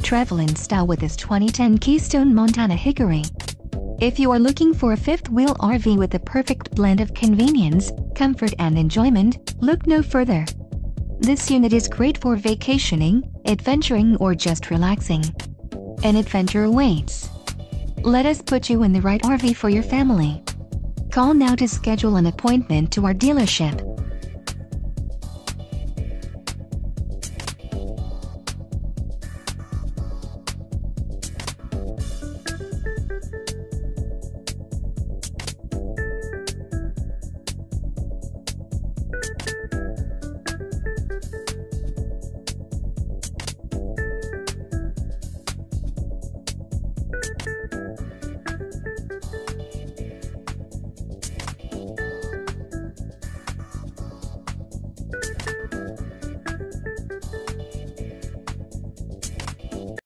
Travel in style with this 2010 Keystone Montana Hickory. If you are looking for a fifth-wheel RV with the perfect blend of convenience, comfort and enjoyment, look no further. This unit is great for vacationing, adventuring or just relaxing. An adventure awaits. Let us put you in the right RV for your family. Call now to schedule an appointment to our dealership.